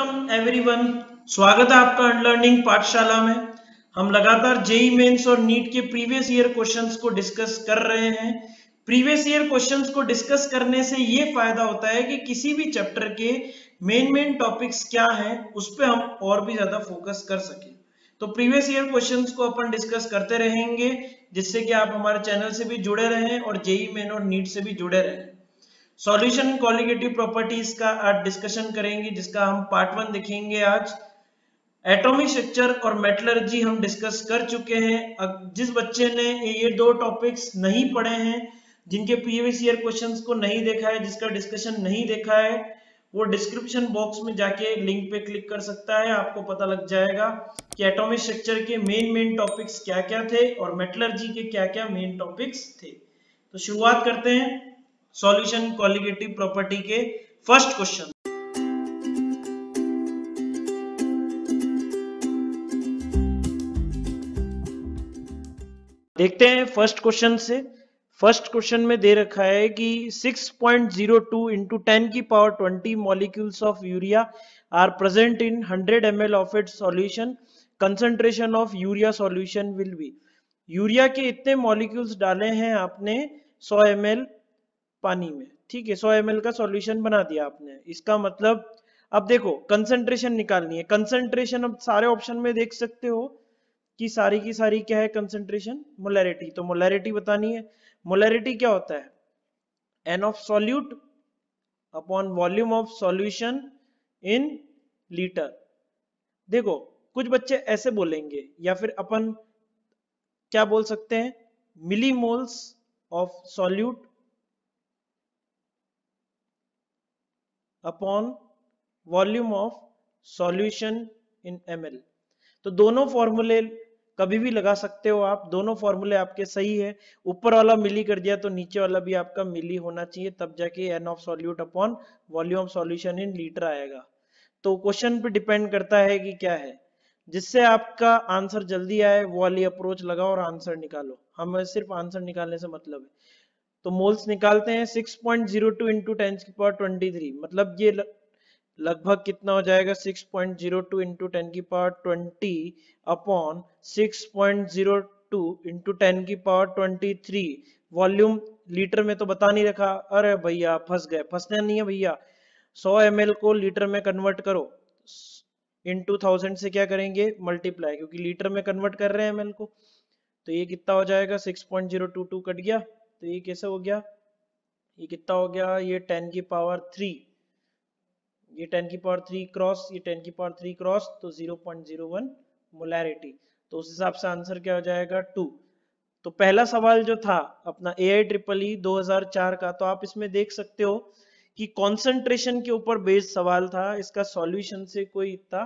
Welcome everyone. स्वागत है आपका अनलर्निंग पाठशाला में। हम लगातार जेई मेंस और नीट के प्रीवियस ईयर क्वेश्चंस को डिस्कस कर रहे हैं। प्रीवियस ईयर क्वेश्चंस को डिस्कस करने से ये फ़ायदा होता है कि किसी भी चैप्टर के मेन मेन टॉपिक्स क्या हैं, उस पर हम और भी ज़्यादा फोकस कर सके। तो प्रीवियस ईयर क्वेश्चंस को अपन डिस्कस करते रहेंगे, जिससे कि आप हमारे चैनल से भी जुड़े रहें और जेई मेन और नीट से भी जुड़े रहें। सॉल्यूशन कॉलिगेटिव प्रॉपर्टीज़ का आज डिस्कशन करेंगे, जिसका हम पार्ट वन देखेंगे आज। एटॉमिक स्ट्रक्चर और मेटलर्जी हम डिस्कस कर चुके हैं। जिस बच्चे ने ये दो टॉपिक्स नहीं पढ़े हैं, जिनके प्रीवियस ईयर क्वेश्चंस को नहीं देखा है, जिसका डिस्कशन नहीं देखा है, वो डिस्क्रिप्शन बॉक्स में जाके लिंक पे क्लिक कर सकता है, आपको पता लग जाएगा कि एटॉमिक स्ट्रक्चर के मेन मेन टॉपिक्स क्या क्या थे और मेटलर्जी के क्या क्या मेन टॉपिक्स थे। तो शुरुआत करते हैं। सॉल्यूशन कॉलिगेटिव प्रॉपर्टी के फ़र्स्ट क्वेश्चन। देखते हैं फ़र्स्ट क्वेश्चन से। फ़र्स्ट क्वेश्चन में दे रखा है कि 6.02 point zero two into ten की power 20 molecules of urea are present in 100 M L of it solution concentration of urea solution will be urea के इतने मॉलिक्यूल्स डाले हैं आपने 100 एम पानी में। ठीक है 100 एम का सॉल्यूशन बना दिया आपने। इसका मतलब अब देखो कंसंट्रेशन निकालनी है। कंसंट्रेशन अब सारे ऑप्शन में देख सकते हो कि सारी की सारी क्या है कंसंट्रेशन मोलैरिटी तो मोलैरिटी बतानी है। मोलैरिटी क्या होता है? N of solute upon volume of solution in litre देखो, कुछ बच्चे ऐसे बोलेंगे, या फिर अपन क्या बोल सकते हैं? Milli moles of solute upon volume of solution in ML तो दोनों फॉर्मूले कभी भी लगा सकते हो आप। दोनों फॉर्मूले आपके सही है। ऊपर वाला मिली कर दिया तो नीचे वाला भी आपका मिली होना चाहिए। तब जाके n of solute upon volume of solution in litre आएगा। तो क्वेश्चन पे डिपेंड करता है कि क्या है। जिससे आपका आंसर जल्दी आए, वो वाली अप्रोच लगाओ और आंसर निकालो। हमें सिर्फ़ आंसर निकालने से मतलब है। तो मोल्स निकालते हैं 6.02 point zero two into ten की पावर ट्वेंटी थ्री मतलब ये लगभग कितना हो जाएगा? 6.02 point zero two into ten की power twenty upon six point zero two into ten की power twenty three volume litre में तो बता नहीं रखा। अरे भैया, फंस गए। फंसना नहीं है भैया। 100 एम को लीटर में कन्वर्ट करो। इन टू थाउज़ेंड से क्या करेंगे? मल्टीप्लाई क्योंकि लीटर में कन्वर्ट कर रहे हैं एम को। तो ये कितना हो जाएगा? 6.022 कट गया। तो ये कैसे हो गया? ये कितना हो गया? ये टेन की पावर थ्री। ये टेन की पावर थ्री क्रॉस, ये टेन की पावर थ्री क्रॉस तो zero point zero one molarity. तो उस हिसाब से आंसर क्या हो जाएगा? टू। तो पहला सवाल जो था, अपना ए आई ट्रिपल ई दो हज़ार चार का तो आप इसमें देख सकते हो कि कंसंट्रेशन के ऊपर बेस्ड सवाल था, इसका सॉल्यूशन से कोई इतना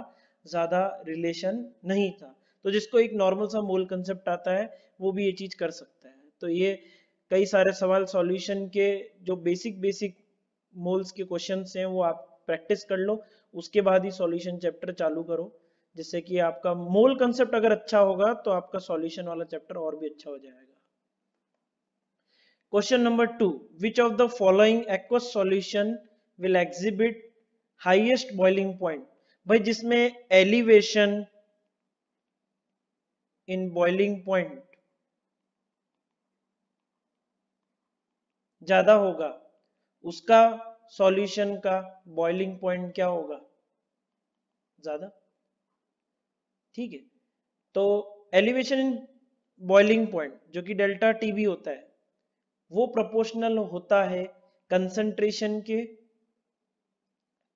ज़्यादा रिलेशन नहीं था। तो जिसको एक नॉर्मल सा मोल कंसेप्ट आता है, वो भी ये चीज़ कर सकता है। तो ये कई सारे सवाल सॉल्यूशन के जो बेसिक बेसिक मोल्स के क्वेश्चन हैं, वो आप प्रैक्टिस कर लो। उसके बाद ही सॉल्यूशन चैप्टर चालू करो। जिससे कि आपका मोल कंसेप्ट अगर अच्छा होगा तो आपका सॉल्यूशन वाला चैप्टर और भी अच्छा हो जाएगा। Question number two which of the following aqueous solution will exhibit highest boiling point भाई, जिसमें एलिवेशन इन बॉइलिंग पॉइंट ज़्यादा होगा, उसका सॉल्यूशन का बॉइलिंग पॉइंट क्या होगा? ज़्यादा। ठीक है तो एलिवेशन इन बॉइलिंग पॉइंट जो कि डेल्टा टी भी होता है, वो प्रोपोर्शनल होता है कंसंट्रेशन के,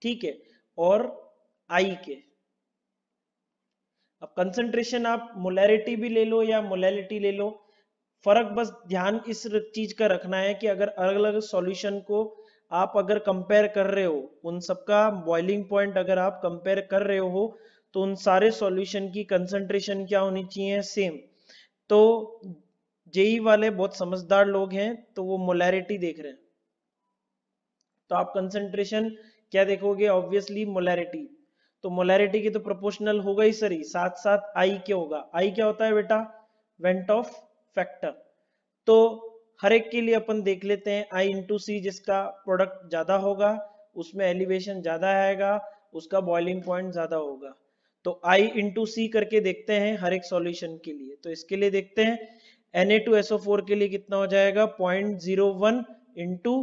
ठीक है, और आई के। अब कंसंट्रेशन आप मोलैरिटी भी ले लो या मोलैलिटी ले लो फ़र्क बस ध्यान इस चीज़ का रखना है कि अगर अलग अलग सॉल्यूशन को आप अगर कंपेयर कर रहे हो, उन सबका बॉइलिंग पॉइंट अगर आप कंपेयर कर रहे हो तो उन सारे सॉल्यूशन की कंसंट्रेशन क्या होनी चाहिए? सेम तो जेई वाले बहुत समझदार लोग हैं तो वो मोलैरिटी देख रहे हैं। तो आप कंसंट्रेशन क्या देखोगे? ऑब्वियसली मोलैरिटी तो मोलैरिटी की तो प्रोपोर्शनल होगा ही सर साथ साथ आई क्या होगा? आई क्या होता है बेटा? वेंट ऑफ़ फैक्टर तो हर एक के लिए अपन देख लेते हैं आई इंटू सी जिसका प्रोडक्ट ज़्यादा होगा, उसमें एलिवेशन ज़्यादा आएगा, उसका बॉइलिंग पॉइंट ज़्यादा होगा। तो I इंटू सी करके देखते हैं हर एक सॉल्यूशन के लिए। तो इसके लिए देखते हैं Na2SO4 के लिए कितना हो जाएगा? पॉइंट ज़ीरो वन इंटू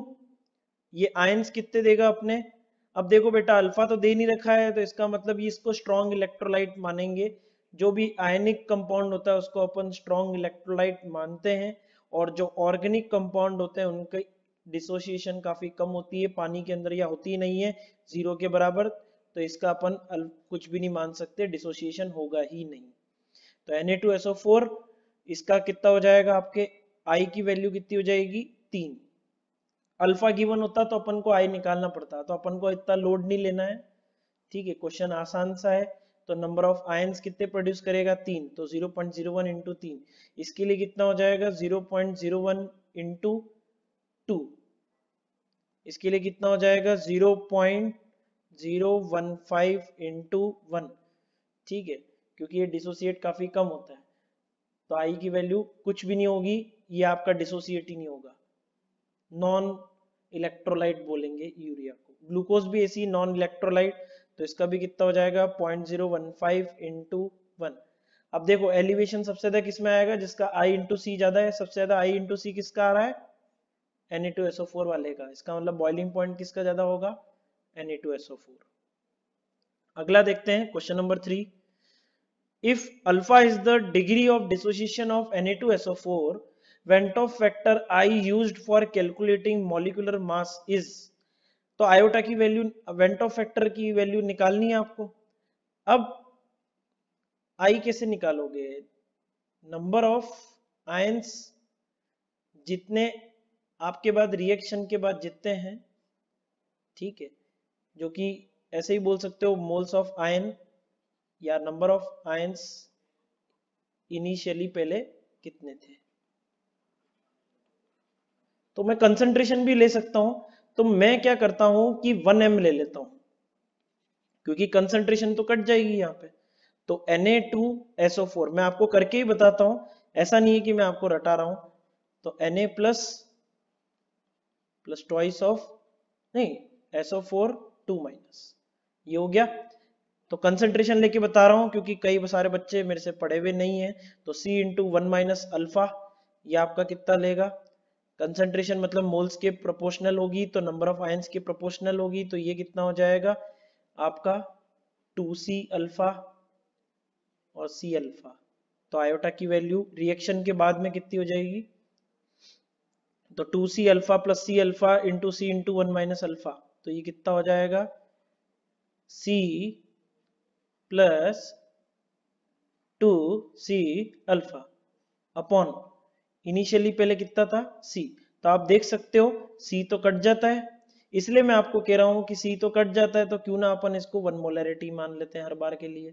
ये आयंस कितने देगा अपने? अब देखो बेटा अल्फ़ा तो दे नहीं रखा है तो इसका मतलब ये इसको स्ट्रॉन्ग इलेक्ट्रोलाइट मानेंगे। जो भी आयनिक कंपाउंड होता है, उसको अपन स्ट्रॉन्ग इलेक्ट्रोलाइट मानते हैं और जो ऑर्गेनिक कंपाउंड होते हैं, उनके डिसोसिएशन काफ़ी कम होती है, पानी के अंदर या होती नहीं है ज़ीरो के बराबर तो इसका अपन कुछ भी नहीं मान सकते डिसोसिएशन होगा ही नहीं। तो Na2SO4 इसका कितना हो जाएगा आपके? आई की वैल्यू कितनी हो जाएगी? तीन। अल्फ़ा गिवन होता तो अपन को आई निकालना पड़ता तो अपन को इतना लोड नहीं लेना है। ठीक है क्वेश्चन आसान सा है। तो नंबर ऑफ़ आयंस कितने प्रोड्यूस करेगा? तीन। तो 0.01 पॉइंट ज़ीरो वन इंटू तीन। इसके लिए कितना हो जाएगा? 0.01 point zero one into two इसके लिए कितना हो जाएगा? 0.015 इंटू वन ठीक है? क्योंकि ये डिसोसिएट काफ़ी कम होता है। तो आई की वैल्यू कुछ भी नहीं होगी, ये आपका डिसोसिएट ही नहीं होगा। नॉन इलेक्ट्रोलाइट बोलेंगे यूरिया को। ग्लूकोज भी ऐसी नॉन इलेक्ट्रोलाइट तो इसका भी कितना हो जाएगा? Point zero one five into one. अब देखो एलिवेशन सबसे ज़्यादा किसमें आएगा? जिसका आई इंटू सी ज़्यादा है, सबसे ज़्यादा आई इंटू सी किसका आ रहा है? Na2SO4 वाले का। इसका मतलब बॉइलिंग पॉइंट किसका ज़्यादा होगा? Na2SO4 अगला देखते हैं question number three if alpha is the degree of dissociation of Na2SO4 Ventov factor I used for calculating molecular mass is तो आयोटा की वैल्यू वेंटो फैक्टर की वैल्यू निकालनी है आपको। अब आई कैसे निकालोगे? नंबर ऑफ़ आयंस जितने आपके बाद रिएक्शन के बाद जितने हैं, ठीक है, जो कि ऐसे ही बोल सकते हो मोल्स ऑफ़ आयन या नंबर ऑफ़ आयंस इनिशियली पहले कितने थे। तो मैं कंसंट्रेशन भी ले सकता हूँ तो मैं क्या करता हूँ कि वन एम ले लेता हूँ। क्योंकि कंसंट्रेशन तो कट जाएगी यहाँ पे। तो Na2SO4 मैं आपको करके ही बताता हूँ। ऐसा नहीं है कि मैं आपको रटा रहा हूँ। तो Na plus plus twice of नहीं SO4 टू माइनस ये हो गया। तो कंसंट्रेशन लेके बता रहा हूँ, क्योंकि कई सारे बच्चे मेरे से पढ़े हुए नहीं है। तो C into one minus alpha ये आपका कितना लेगा? कंसंट्रेशन मतलब मोल्स के प्रोपोर्शनल होगी तो नंबर ऑफ़ आयंस के प्रोपोर्शनल होगी तो ये कितना हो जाएगा? आपका टू सी अल्फ़ा और सी अल्फ़ा तो आयोटा की वैल्यू रिएक्शन के बाद में कितनी हो जाएगी? तो two C alpha plus C alpha into C into one minus alpha तो ये कितना हो जाएगा? C plus two C alpha upon initially पहले कितना था? सी तो आप देख सकते हो सी तो कट जाता है। इसलिए मैं आपको कह रहा हूँ कि सी तो कट जाता है तो क्यों ना अपन इसको वन मोलरिटी मान लेते हैं हर बार के लिए,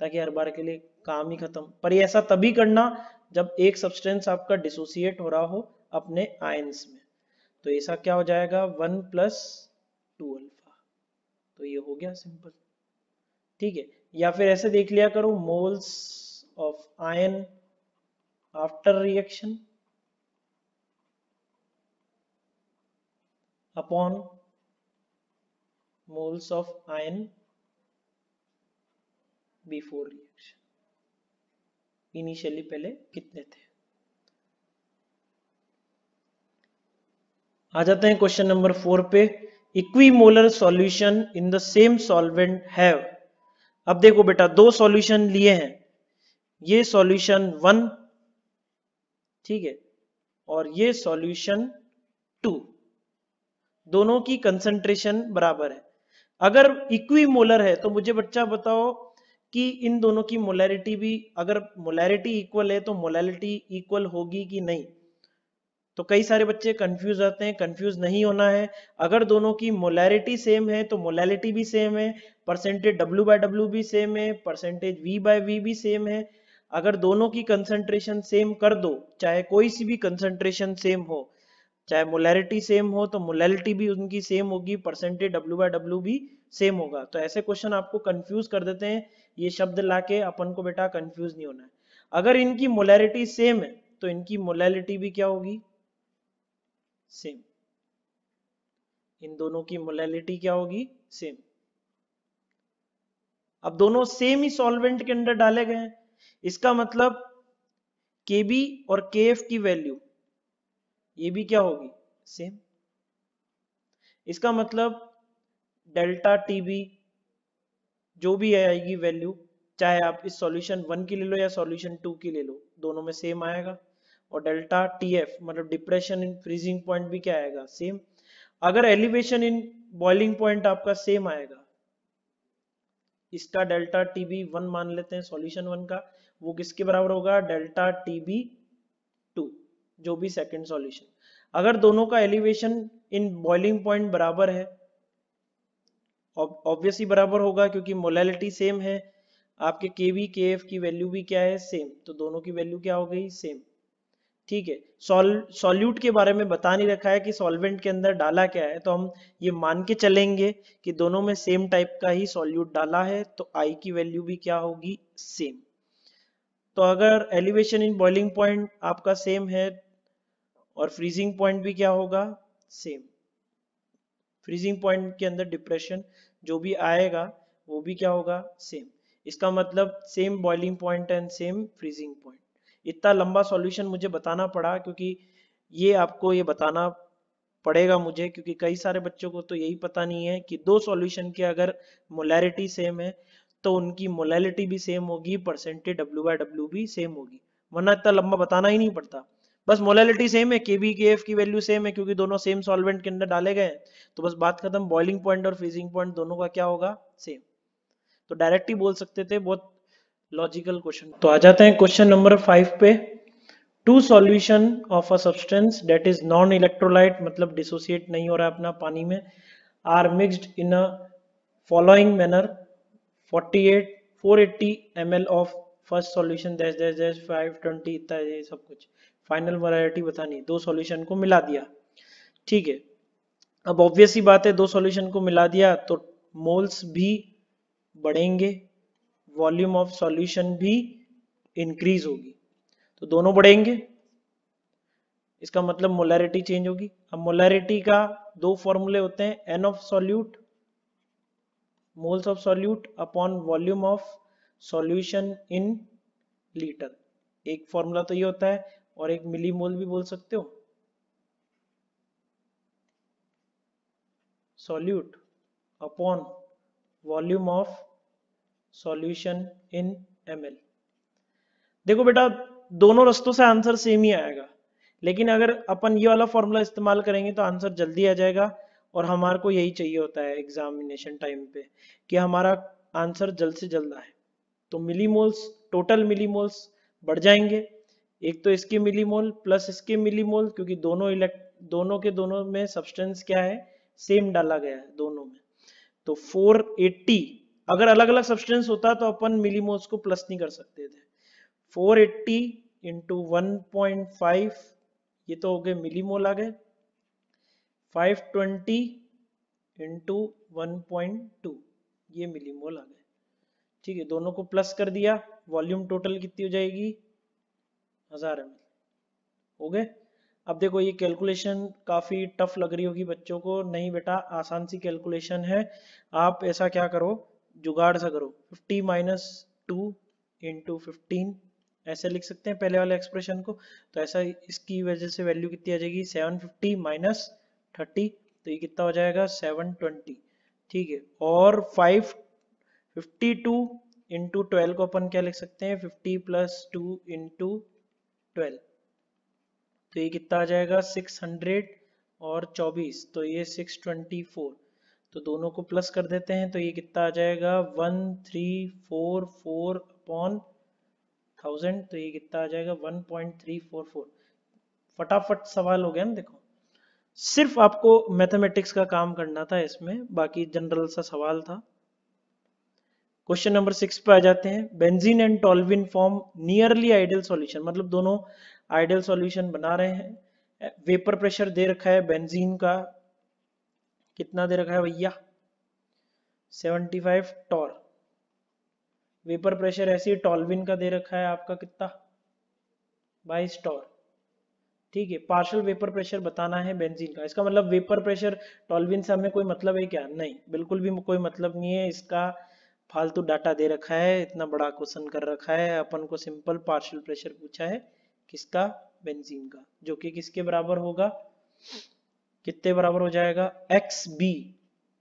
ताकि हर बार के लिए काम ही खत्म। पर ऐसा तभी करना जब एक सब्सटेंस आपका डिसोसिएट हो रहा हो अपने आयंस में। तो ऐसा क्या हो जाएगा? One plus two alpha. तो ये हो गया सिंपल। ठीक है? या फिर ऐसे देख लिया करो, moles of ion after reaction. Upon moles of iron before reaction initially पहले कितने थे? आ जाते हैं क्वेश्चन नंबर फोर पे। Equimolar solution in the same solvent have अब देखो बेटा, दो सॉल्यूशन लिए हैं। ये सॉल्यूशन वन ठीक है? और ये सॉल्यूशन टू दोनों की कंसंट्रेशन बराबर है। अगर इक्वी मोलर है तो मुझे बच्चा बताओ कि इन दोनों की मोलैरिटी भी, अगर मोलैरिटी इक्वल है तो मोलैरिटी इक्वल होगी कि नहीं? तो कई सारे बच्चे कंफ्यूज आते हैं कंफ्यूज नहीं होना है। अगर दोनों की मोलैरिटी सेम है तो मोलैलिटी भी सेम है परसेंटेज डब्ल्यू बाय डब्ल्यू भी सेम है परसेंटेज वी बाय वी भी सेम है। अगर दोनों की कंसंट्रेशन सेम कर दो, चाहे कोई सी भी कंसंट्रेशन सेम हो चाहे मोलैरिटी सेम हो तो मोलैलिटी भी उनकी सेम होगी, परसेंटेज डब्ल्यू बाय डब्ल्यू भी सेम होगा। तो ऐसे क्वेश्चन आपको कंफ्यूज कर देते हैं, ये शब्द लाके अपन को बेटा कंफ्यूज नहीं होना है। अगर इनकी मोलैरिटी सेम है तो इनकी मोलैलिटी भी क्या होगी? सेम। इन दोनों की मोलैलिटी क्या होगी? सेम। अब दोनों सेम ही सॉल्वेंट के अंदर डाले गए हैं। इसका मतलब के बी और के की वैल्यू ये भी क्या होगी? सेम इसका मतलब डेल्टा टी बी जो भी आएगी वैल्यू चाहे आप इस सॉल्यूशन वन की ले लो या सॉल्यूशन टू की ले लो, दोनों में सेम आएगा। और डेल्टा टी एफ़ मतलब डिप्रेशन इन फ्रीजिंग पॉइंट भी क्या आएगा? सेम अगर एलिवेशन इन बॉइलिंग पॉइंट आपका सेम आएगा, इसका डेल्टा टी बी वन मान लेते हैं सॉल्यूशन वन का, वो किसके बराबर होगा? डेल्टा टी बी टू जो भी सेकंड सॉल्यूशन अगर दोनों का एलिवेशन इन बॉइलिंग पॉइंट बराबर है ऑब्वियसली बराबर होगा क्योंकि मोलैलिटी सेम है, आपके के वी के एफ़ की वैल्यू भी क्या है? सेम तो दोनों की वैल्यू क्या हो गई? सेम ठीक है? सॉल्यूट के बारे में बता नहीं रखा है कि सॉल्वेंट के अंदर डाला क्या है तो हम ये मान के चलेंगे कि दोनों में सेम टाइप का ही सॉल्यूट डाला है तो आई की वैल्यू भी क्या होगी? सेम तो अगर एलिवेशन इन बॉइलिंग पॉइंट आपका सेम है और फ्रीजिंग पॉइंट भी क्या होगा? सेम फ्रीजिंग पॉइंट के अंदर डिप्रेशन जो भी आएगा, वो भी क्या होगा? सेम इसका मतलब same boiling point and same freezing point इतना लंबा सॉल्यूशन मुझे बताना पड़ा क्योंकि ये आपको ये बताना पड़ेगा मुझे क्योंकि कई सारे बच्चों को तो यही पता नहीं है कि दो सॉल्यूशन के अगर मोलैरिटी सेम है तो उनकी मोलैलिटी भी सेम होगी परसेंटेज डब्ल्यू बाय डब्ल्यू भी सेम होगी. वरना इतना लंबा बताना ही नहीं पड़ता। बस मोलैलिटी सेम है के बी के एफ़ की वैल्यू सेम है, क्योंकि दोनों सेम सॉल्वेंट के अंदर डाले गए तो बस बात खत्म बॉइलिंग पॉइंट और फ्रीजिंग पॉइंट दोनों का क्या होगा? सेम तो डायरेक्ट ही बोल सकते थे, बहुत लॉजिकल क्वेश्चन तो आ जाते हैं क्वेश्चन नंबर फाइव पे। Two solution of a substance that is non electrolyte मतलब डिसोसिएट नहीं हो रहा है अपना पानी में are mixed in a following manner 48 480 ml of first solution dash dash dash 520 इतना ये सब कुछ। फाइनल वैरायटी बतानी, दो सॉल्यूशन को मिला दिया। ठीक है? अब ऑब्वियस ही बात है, दो सॉल्यूशन को मिला दिया तो मोल्स भी बढ़ेंगे वॉल्यूम ऑफ़ सॉल्यूशन भी इंक्रीज होगी। तो दोनों बढ़ेंगे। इसका मतलब मोलैरिटी चेंज होगी। अब मोलैरिटी का दो फॉर्मूले होते हैं n of solute moles of solute upon volume of solution in litre एक फॉर्मूला तो ये होता है और एक मिली मोल भी बोल सकते हो? Solute upon volume of solution in ML देखो बेटा, दोनों रस्तों से आंसर सेम ही आएगा। लेकिन अगर अपन ये वाला फॉर्मूला इस्तेमाल करेंगे तो आंसर जल्दी आ जाएगा और हमारे को यही चाहिए होता है एग्जामिनेशन टाइम पे कि हमारा आंसर जल्द से जल्द आए। तो मिलीमोल्स टोटल मिलीमोल्स बढ़ जाएँगे। एक तो इसके मिलीमोल प्लस इसके मिलीमोल क्योंकि दोनों इलेक्ट दोनों के दोनों में सब्सटेंस क्या है? सेम डाला गया है, दोनों में। तो 480 अगर अलग अलग सब्सटेंस होता तो अपन मिलीमोल्स को प्लस नहीं कर सकते थे। 480 एट्टी इंटू ये तो हो गए मिलीमोल आ गए। 520 ट्वेंटी इंटू वन ये मिलीमोल आ गए। ठीक है, दोनों को प्लस कर दिया वॉल्यूम टोटल कितनी हो जाएगी? हज़ार एम हो गए? अब देखो, ये कैलकुलेशन काफ़ी टफ लग रही होगी बच्चों को। नहीं बेटा, आसान सी कैलकुलेशन है। आप ऐसा क्या करो, जुगाड़ सा करो। 50 माइनस टू इंटू फिफ्टीन ऐसे लिख सकते हैं पहले वाले एक्सप्रेशन को। तो ऐसा इसकी वजह से वैल्यू कितनी आ जाएगी? 750 फिफ्टी माइनस थर्टी तो ये कितना हो जाएगा? 720 ठीक है, और 5 52 इंटू ट्वेल्व को अपन क्या लिख सकते हैं? 50 प्लस टू इंटू ट्वेल्व। तो ये कितना आ जाएगा? 600 और 24 तो ये 624 तो दोनों को प्लस कर देते हैं तो ये कितना आ जाएगा? One three four four upon thousand. तो ये कितना आ जाएगा? One point three four four. फटाफट सवाल हो गया ना, देखो। सिर्फ़ आपको मैथमेटिक्स का काम करना था इसमें, बाकी जनरल सा सवाल था। क्वेश्चन नंबर सिक्स पे आ जाते हैं। Benzene and toluene form nearly ideal solution मतलब दोनों आइडियल सॉल्यूशन बना रहे हैं। वेपर प्रेशर दे रखा है बेंजीन का। कितना दे रखा है भैया? 75 टॉर वेपर प्रेशर ऐसी टॉलविन का दे रखा है आपका कितना? 22 टॉर ठीक है पार्शियल वेपर प्रेशर बताना है बेंजीन का। इसका मतलब वेपर प्रेशर टॉलविन से हमें कोई मतलब है क्या? नहीं, बिल्कुल भी कोई मतलब नहीं है। इसका फालतू डाटा दे रखा है, इतना बड़ा क्वेश्चन कर रखा है, अपन को सिंपल पार्शियल प्रेशर पूछा है, किसका? बेंजीन का, जो कि किसके बराबर होगा? कितने बराबर हो जाएगा? एक्स बी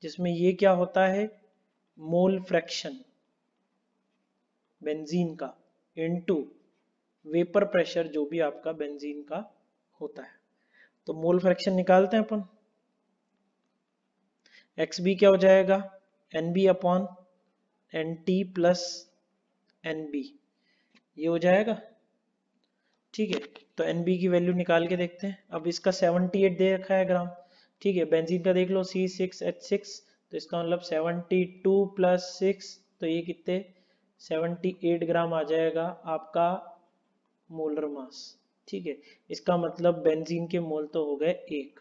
जिसमें ये क्या होता है? मोल फ्रैक्शन बेंजीन का इनटू वेपर प्रेशर जो भी आपका बेंजीन का होता है। तो मोल फ्रैक्शन निकालते हैं अपन। एक्स बी क्या हो जाएगा? N B upon N T plus N B ये हो जाएगा? ठीक है तो एन बी की वैल्यू निकाल के देखते हैं। अब इसका 78 दे रखा है ग्राम। ठीक है बेंजीन का देख लो सी सिक्स एच सिक्स तो इसका मतलब 72 प्लस सिक्स तो ये कितने? 78 ग्राम आ जाएगा आपका मोलर मास ठीक है, इसका मतलब बेंजीन के मोल तो हो गए एक।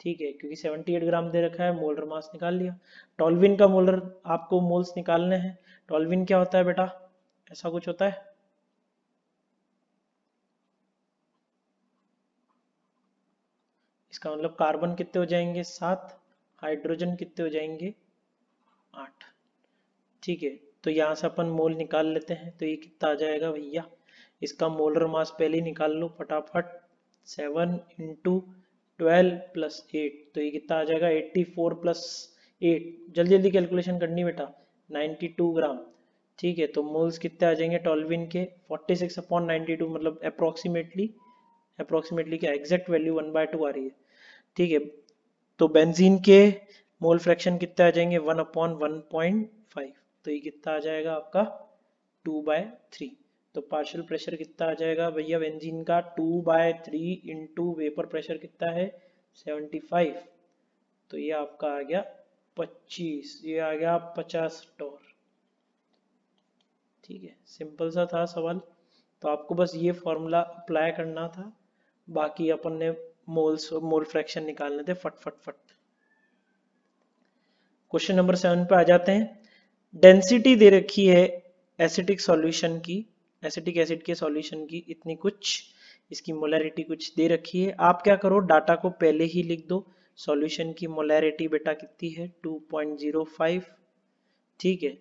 ठीक है, क्योंकि 78 ग्राम दे रखा है मोलर मास निकाल लिया। टॉलविन का मोलर आपको मोल्स निकालने हैं। टॉलविन क्या होता है बेटा? ऐसा कुछ होता है? इसका मतलब कार्बन कितने हो जाएँगे? सात। हाइड्रोजन कितने हो जाएँगे? आठ। ठीक है तो यहाँ से अपन मोल निकाल लेते हैं। तो ये कितना आ जाएगा भैया? इसका मोलर मास पहले निकाल लो फटाफट। Seven into twelve plus eight तो ये कितना आ जाएगा? Eighty four plus eight. जल्दी जल्दी कैलकुलेशन करनी बेटा। Ninety two gram. ठीक है तो मोल्स कितने आ जाएँगे? टॉलविन के forty six upon ninety two मतलब अप्रोक्सीमेटली अप्रोक्सीमेटली क्या? Exact value one by two आ रही है। ठीक है तो बेंजीन के मोल फ्रैक्शन कितने आ जाएँगे? One upon one point five तो ये कितना आ जाएगा आपका? टू बाय थ्री तो पार्शियल प्रेशर कितना आ जाएगा? भैया बेंजीन का two by three into vapour pressure कितना है? सेवेंटी फाइव तो ये आपका आ गया पच्चीस. ये आ गया पचास टोर ठीक है सिंपल सा था सवाल. तो आपको बस ये फॉर्मूला अप्लाई करना था. बाकी अपन ने मोल्स मोल फ्रैक्शन निकालने थे फट फट फट. क्वेश्चन नंबर सेवन पे आ जाते हैं. डेंसिटी दे रखी है एसिटिक सॉल्यूशन की. एसिटिक एसिड के सॉल्यूशन की इतनी कुछ, इसकी मोलैरिटी कुछ दे रखी है। आप क्या करो, डाटा को पहले ही लिख दो। सॉल्यूशन की मोलैरिटी बेटा कितनी है? 2.05 ठीक है?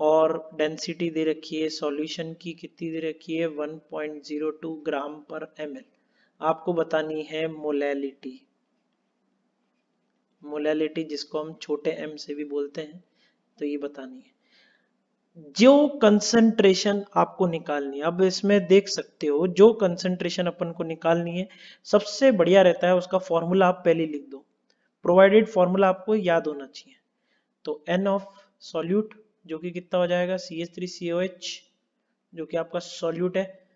और डेंसिटी दे रखी है, सॉल्यूशन की कितनी दे रखी है? 1.02 ग्राम पर एमएल आपको बतानी है मोलैलिटी मोलैलिटी जिसको हम छोटे एम से भी बोलते हैं तो ये बतानी है। जो कंसंट्रेशन आपको निकालनी है। अब इसमें देख सकते हो, जो कंसंट्रेशन अपन को निकालनी है, सबसे बढ़िया रहता है उसका फॉर्मूला आप पहले लिख दो। प्रोवाइडेड फॉर्मूला आपको याद होना चाहिए। तो एन ऑफ़ सॉल्यूट जो कि कितना हो जाएगा? C H three C O H जो कि आपका सॉल्यूट है।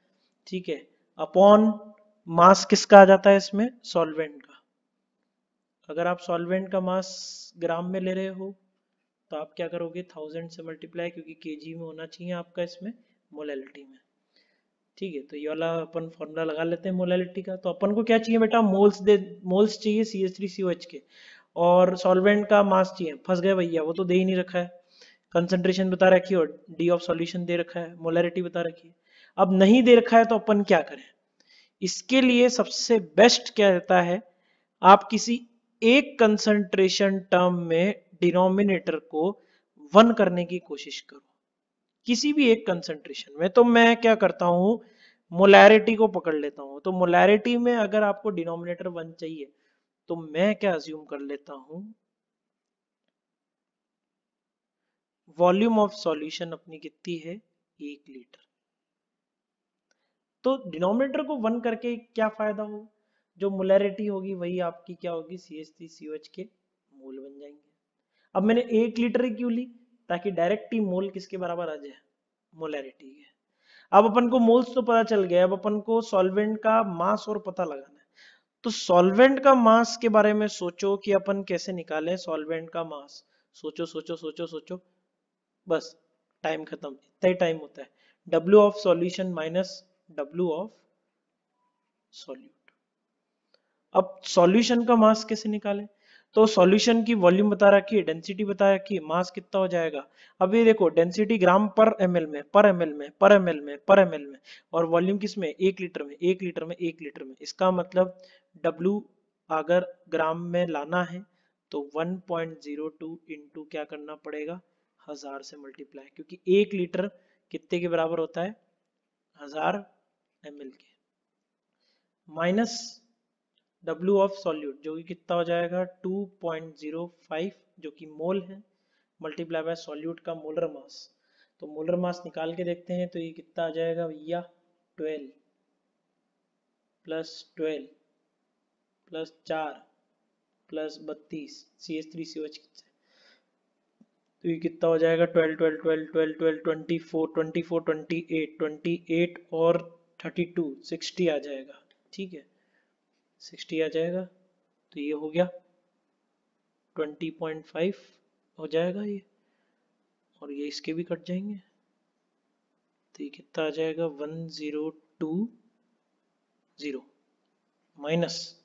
ठीक है? अपॉन मास किसका आ जाता है इसमें? सॉल्वेंट का। अगर आप सॉल्वेंट का मास ग्राम में ले रहे हो तो आप क्या करोगे? थाउज़ेंड से मल्टीप्लाई क्योंकि केजी में होना चाहिए आपका इसमें मोलैलिटी में। ठीक है तो ये वाला अपन फॉर्मूला लगा लेते हैं मोलैलिटी का। तो अपन को क्या चाहिए बेटा? मोल्स दे, मोल्स चाहिए C H three C O H के। और सॉल्वेंट का मास चाहिए। फंस गए भैया, वो तो दे ही नहीं रखा है। कंसेंट्रेशन बता रखी और डी ऑफ़ सॉल्यूशन दे रखा है। मोलैरिटी बता रखी है। अब नहीं दे रखा है तो अपन क्या करें? इसके लिए सबसे बेस्ट क्या रहता है? आप किसी एक कंसंट्रेशन टर्म में डिनोमिनेटर को वन करने की कोशिश करो। किसी भी एक कंसंट्रेशन में तो मैं क्या करता हूँ मोलैरिटी को पकड़ लेता हूँ। तो मोलैरिटी में अगर आपको डिनोमिनेटर वन चाहिए तो मैं क्या अज्यूम कर लेता हूँ वॉल्यूम ऑफ़ सॉल्यूशन अपनी कितनी है, एक लीटर तो डिनोमिनेटर को वन करके क्या फ़ायदा हो? जो मोलैरिटी होगी, वही आपकी क्या होगी C H three C H के मोल बन जाएँगे। अब मैंने एक लीटर क्यों ली? ताकि डायरेक्ट मोल किसके बराबर आ जाए? मोलैरिटी के। अब अपन को मोल्स तो पता चल गया अब अपन को सॉल्वेंट का मास और पता लगाना है। तो सॉल्वेंट का मास के बारे में सोचो कि अपन कैसे निकाले सॉल्वेंट का मास। सोचो सोचो सोचो सोचो। बस टाइम खत्म। इतना ही टाइम होता है। W of solution minus W of solute अब सॉल्यूशन का मास कैसे निकालें? तो सॉल्यूशन की वॉल्यूम बता रखी है डेंसिटी बता रखी है मास कितना हो जाएगा? अब ये देखो डेंसिटी ग्राम पर एमएल में पर एमएल में पर एमएल में पर एमएल में और वॉल्यूम किसमें? एक लीटर में, एक लीटर में, एक लीटर में। इसका मतलब W अगर ग्राम में लाना है तो 1.02 पॉइंट क्या करना पड़ेगा? हज़ार से मल्टीप्लाई क्योंकि एक लीटर कितने के बराबर होता है? हज़ार एम के। माइनस डब्ल्यू ऑफ़ सॉल्यूट जो कि कितना हो जाएगा? 2.05 जो कि मोल है मल्टीप्लाई बाय सॉल्यूट का मोलर मास तो मोलर मास निकाल के देखते हैं तो ये कितना आ जाएगा भैया? 12 प्लस 12 प्लस चार प्लस बत्तीस C H three C H तो ये कितना हो जाएगा? 12 12 12 12 12 24 24 28 28 और 32 60 आ जाएगा, ठीक है? 60 आ जाएगा तो ये हो गया 20.5 हो जाएगा ये, और ये इसके भी कट जाएँगे। तो ये कितना आ जाएगा? 1020 minus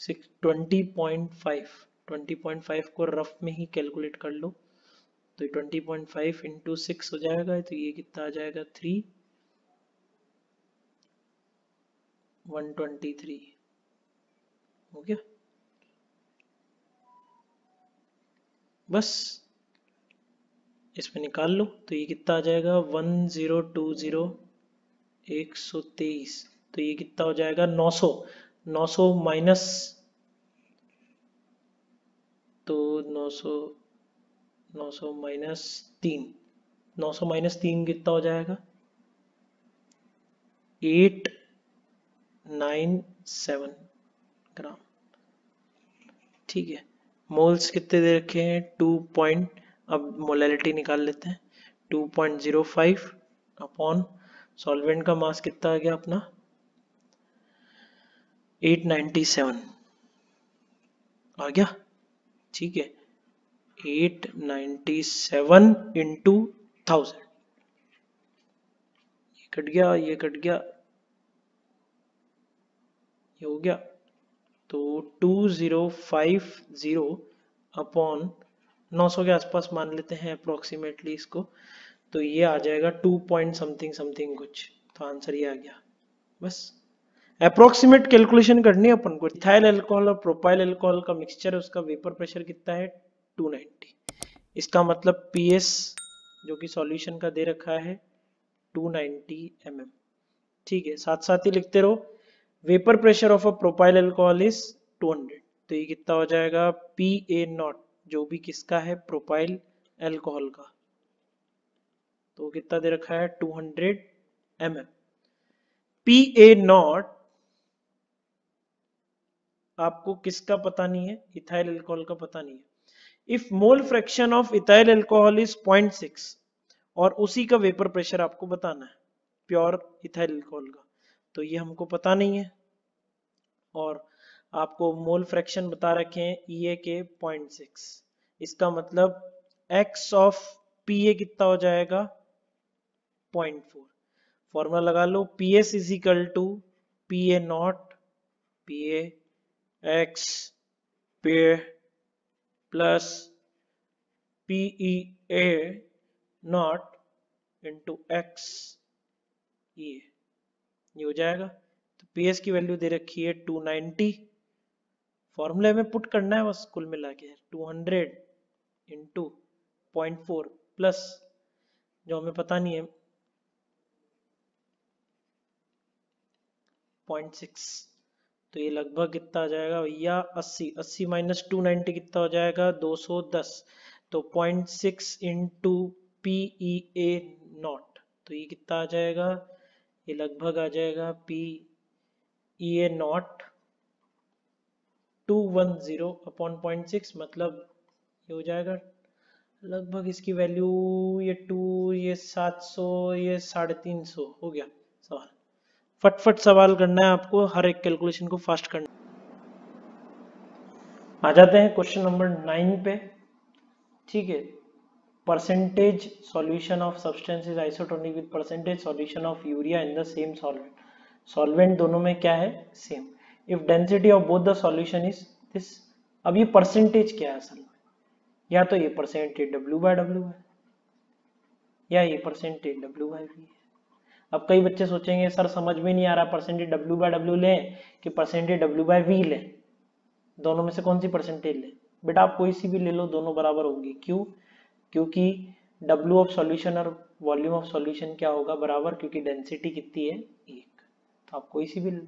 twenty point five, twenty point five को रफ में ही कैलकुलेट कर लो। तो twenty point five into six हो जाएगा तो ये कितना आ जाएगा? Three one twenty three. हो गया? बस इसमें निकाल लो तो ये कितना आ जाएगा? वन ज़ीरो टू ज़ीरो एक सौ तेईस। तो ये कितना हो जाएगा? नौ सौ। नौ सौ माइनस तो नौ सौ नौ सौ माइनस तीन। नौ सौ माइनस तीन कितना हो जाएगा? Eight nine seven gram. ठीक है, मोल्स कितने दे रखे हैं? टू पॉइंट, अब मोलैलिटी निकाल लेते हैं। Two point zero five upon solvent का मास कितना आ गया अपना? 897 आ गया? ठीक है 897 इंटू थाउज़ेंड। ये कट गया, ये कट गया ये हो गया। तो 2050 अपॉन 900 के आसपास मान लेते हैं अप्रोक्सीमेटली इसको। तो ये आ जाएगा टू पॉइंट समथिंग समथिंग कुछ। तो आंसर ये आ गया। बस। अप्रोक्सीमेट कैलकुलेशन करनी है अपन को। इथाइल अल्कोहल और प्रोपाइल अल्कोहल का मिक्सचर है, उसका वेपर प्रेशर कितना है? 290 इसका मतलब पीएस जो कि सॉल्यूशन का दे रखा है 290 mm ठीक है साथ साथ ही लिखते रहो। Vapour pressure of a propyl alcohol is 200 तो ये कितना हो जाएगा? पी ए नॉट जो भी किसका है? प्रोपाइल अल्कोहल का। तो कितना दे रखा है? 200 mm पी ए नॉट आपको किसका पता नहीं है? इथाइल अल्कोहल का पता नहीं है। If mole fraction of ethyl alcohol is 0.6 और उसी का वेपर प्रेशर आपको बताना है। प्योर इथाइल अल्कोहल का। तो ये हमको पता नहीं है। और आपको मोल फ्रैक्शन बता रखे हैं ई ए के 0.6 इसका मतलब एक्स ऑफ़ पी ए कितना हो जाएगा? 0.4 फॉर्मूला लगा लो P S is equal to P A not P A X पे plus PE A not into X ये ये हो जाएगा। तो पी एस की वैल्यू दे रखी है 290 फॉर्मूले में पुट करना है बस कुल मिला के। 200 इंटू पॉइंट फोर प्लस जो हमें पता नहीं है। पॉइंट सिक्स तो ये लगभग कितना आ जाएगा भैया? 80 80 माइनस टू नाइनटी कितना हो जाएगा? 210 तो point six into P E A not तो ये कितना आ जाएगा? ये लगभग आ जाएगा P E A not two one zero upon point six मतलब ये हो जाएगा। लगभग इसकी वैल्यू ये टू ये सात सौ, ये साढ़े तीन सौ हो गया सवाल। फटफट सवाल करना है आपको, हर एक कैलकुलेशन को फास्ट करना आ जाते हैं क्वेश्चन नंबर नाइन पे। ठीक है percentage solution of substance is isotonic with percentage solution of urea in the same solvent solvent दोनों में क्या है? Same if density of both the solution is this अब ये परसेंटेज क्या है असल में? या तो ये परसेंटेज डब्ल्यू बाय डब्ल्यू है, या ये परसेंटेज डब्ल्यू बाय वी है। अब कई बच्चे सोचेंगे, सर, समझ में नहीं आ रहा परसेंटेज डब्ल्यू बाय डब्ल्यू लें कि परसेंटेज डब्ल्यू बाय वी लें। दोनों में से कौन सी परसेंटेज लें? बेटा, आप कोई सी भी ले लो, दोनों बराबर होंगी। क्यों? क्योंकि W ऑफ़ सॉल्यूशन और वॉल्यूम ऑफ़ सॉल्यूशन क्या होगा बराबर? क्योंकि डेंसिटी कितनी है? एक। तो आप कोई सी भी लो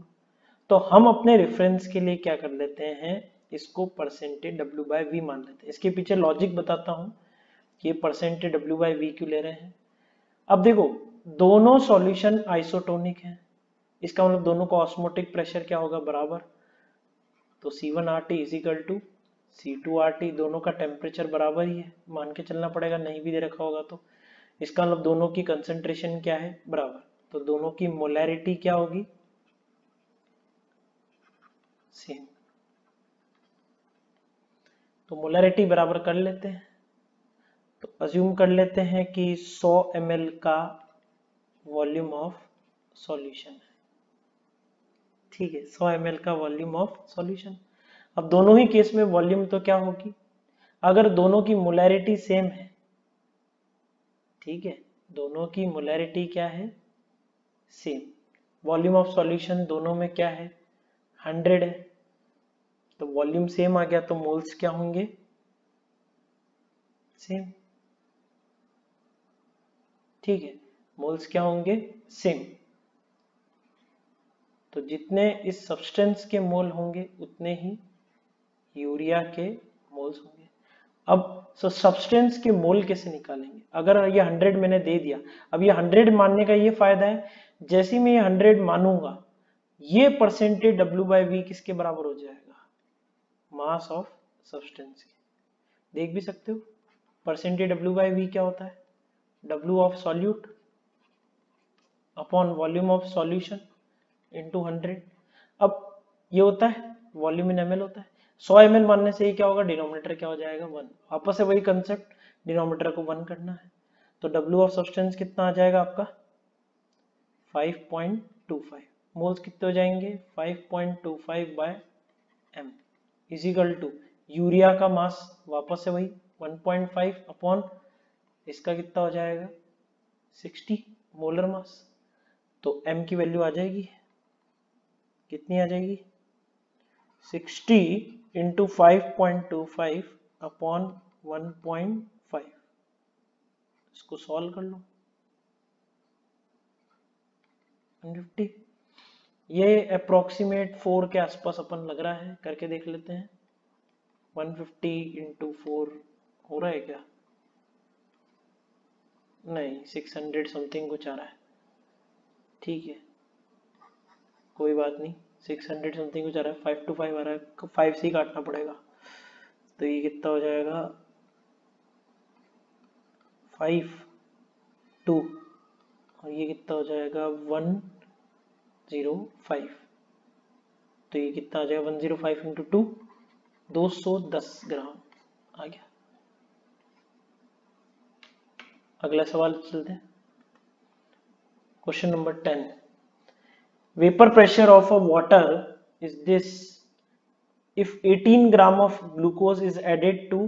तो हम अपने रेफरेंस के लिए क्या कर लेते हैं? इसको परसेंटेज डब्ल्यू बाई वी मान लेते हैं। इसके पीछे लॉजिक बताता हूँ। कि परसेंटेज डब्ल्यू बाई वी क्यों ले रहे हैं? अब देखो, दोनों सॉल्यूशन आइसोटोनिक हैं। इसका मतलब दोनों का ऑस्मोटिक प्रेशर क्या होगा? बराबर। तो C1 one R T equal to C two R T दोनों का टेम्परेचर बराबर ही है। मान के चलना पड़ेगा, नहीं भी दे रखा होगा तो। इसका मतलब दोनों की कंसेंट्रेशन क्या है? बराबर। तो दोनों की मोलैरिटी क्या होगी? सेम तो मोलैरिटी बराबर कर लेते हैं। तो अज्यूम कर लेते हैं कि 100 ml का वॉल्यूम ऑफ़ सॉल्यूशन है। ठीक है 100 ml का वॉल्यूम ऑफ़ सॉल्यूशन अब दोनों ही केस में वॉल्यूम तो क्या होगी? अगर दोनों की मोलैरिटी सेम है, ठीक है, दोनों की मोलैरिटी क्या है? सेम। वॉल्यूम ऑफ़ सॉल्यूशन दोनों में क्या है? 100 है। तो वॉल्यूम सेम आ गया तो मोल्स क्या होंगे? सेम। ठीक है, मोल्स क्या होंगे? सेम। तो जितने इस सब्सटेंस के मोल होंगे, उतने ही यूरिया के मोल्स होंगे। अब सो सब्सटेंस के मोल कैसे निकालेंगे? अगर ये 100 मैंने दे दिया, अब ये 100 मानने का ये फ़ायदा है, जैसे मैं ये 100 मानूँगा, ये परसेंटेज डब्ल्यू बाई वी किसके बराबर हो जाएगा? मास ऑफ़ सब्सटेंस के। देख भी सकते हो परसेंटेज डब्ल्यू बाई वी क्या होता है? W of solute upon volume of solution into hundred अब, ये होता है वॉल्यूम इन एम होता है। 100 एम मानने से ही क्या होगा? डिनोमिनेटर क्या हो जाएगा? वन वापस से वही कंसेप्ट डिनोमिनेटर को वन करना है। तो डब्ल्यू ऑफ़ सब्सटेंस कितना आ जाएगा आपका? 5.25 मोल्स कितने हो जाएँगे? 5.25 point two five by M equal to urea का मास वापस से वही 1.5 अपॉन इसका कितना हो जाएगा? 60 मोलर मास तो m की वैल्यू आ जाएगी। कितनी आ जाएगी? 60 two five upon one point five इसको सॉल्व कर लो। 150 ये अप्रोक्सीमेट फोर के आसपास अपन लग रहा है, करके देख लेते हैं। 150 फिफ्टी इंटू फोर हो रहा है क्या? नहीं 600 समथिंग कुछ आ रहा है। ठीक है, कोई बात नहीं। सिक्स हंड्रेड समथिंग कुछ आ रहा है फाइव टू फाइव आ रहा है फाइव से ही काटना पड़ेगा। तो ये कितना हो जाएगा? फाइव टू और ये कितना हो जाएगा? वन ज़ीरो फाइव तो ये कितना आ जाएगा? One zero five into two दो सौ दस ग्राम। आ गया। अगला सवाल चलते हैं। Question number ten vapor pressure of a water is this if 18 gram of glucose is added to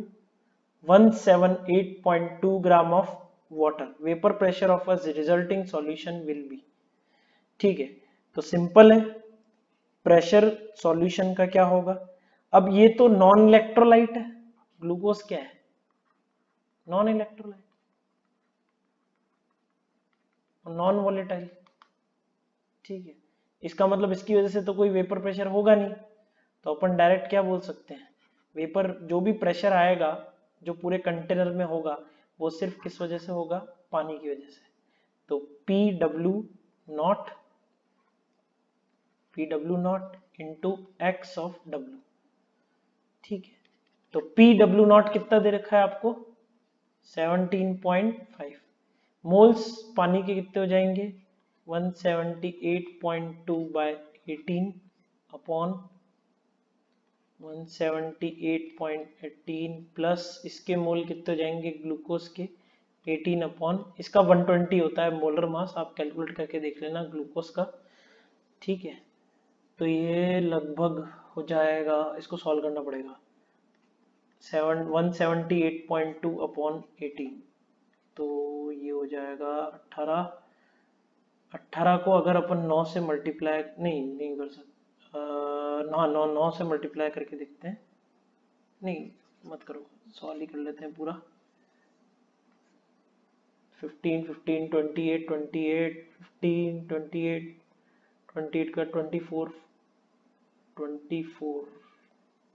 178.2 gram of water vapor pressure of a resulting solution will be ठीक है तो सिंपल है प्रेशर सॉल्यूशन का क्या होगा अब ये तो नॉन इलेक्ट्रोलाइट है ग्लूकोज क्या है नॉन इलेक्ट्रोलाइट नॉन वोलेटाइल ठीक है इसका मतलब इसकी वजह से तो कोई वेपर प्रेशर होगा नहीं। तो अपन डायरेक्ट क्या बोल सकते हैं? वेपर जो भी प्रेशर आएगा, जो पूरे कंटेनर में होगा, वो सिर्फ़ किस वजह से होगा? पानी की वजह से। तो P W not P W not into X of W ठीक है? तो पी डब्ल्यू नॉट कितना दे रखा है आपको? 17.5 मोल्स पानी के कितने हो जाएँगे? 178.2 by 18 upon 178.18 प्लस इसके मोल कितने जाएँगे? ग्लूकोज के 18 अपॉन इसका 120 होता है मोलर मास आप कैलकुलेट करके देख लेना ग्लूकोज का। ठीक है? तो ये लगभग हो जाएगा, इसको सॉल्व करना पड़ेगा। Seven one seventy eight point two upon eighteen तो ये हो जाएगा अट्ठारह अट्ठारह को अगर अपन नौ से मल्टीप्लाई नहीं नहीं कर सकते नौ नौ नौ से मल्टीप्लाई करके देखते हैं। नहीं, मत करो। सॉल्व ही कर लेते हैं पूरा। Fifteen fifteen twenty eight twenty eight fifteen twenty eight twenty eight का ट्वेंटी फोर ट्वेंटी फोर